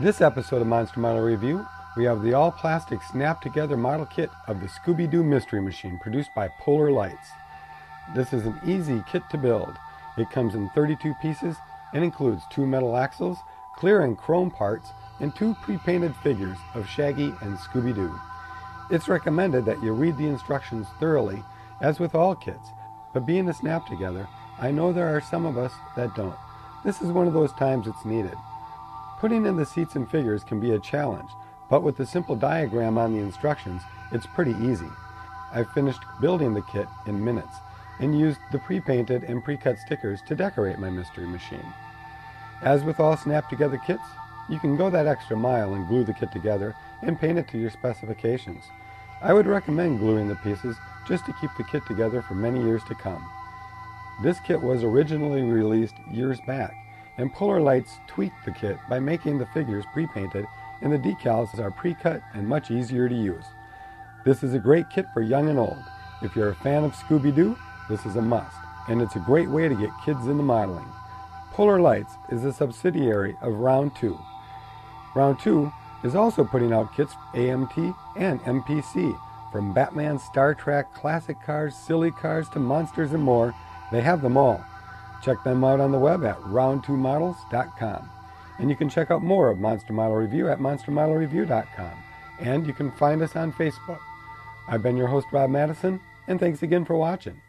This episode of Monster Model Review, we have the all plastic snap together model kit of the Scooby Doo Mystery Machine produced by Polar Lights. This is an easy kit to build. It comes in 32 pieces and includes two metal axles, clear and chrome parts, and two pre-painted figures of Shaggy and Scooby Doo. It's recommended that you read the instructions thoroughly, as with all kits, but being a snap together, I know there are some of us that don't. This is one of those times it's needed. Putting in the seats and figures can be a challenge, but with the simple diagram on the instructions, it's pretty easy. I finished building the kit in minutes and used the pre-painted and pre-cut stickers to decorate my mystery machine. As with all snap together kits, you can go that extra mile and glue the kit together and paint it to your specifications. I would recommend gluing the pieces just to keep the kit together for many years to come. This kit was originally released years back, and Polar Lights tweaked the kit by making the figures pre-painted and the decals are pre-cut and much easier to use. This is a great kit for young and old. If you're a fan of Scooby-Doo, this is a must, and it's a great way to get kids into modeling. Polar Lights is a subsidiary of Round 2. Round 2 is also putting out kits AMT and MPC from Batman, Star Trek, classic cars, silly cars to monsters and more. They have them all. Check them out on the web at round2models.com. And you can check out more of Monster Model Review at monstermodelreview.com. And you can find us on Facebook. I've been your host, Rob Madison, and thanks again for watching.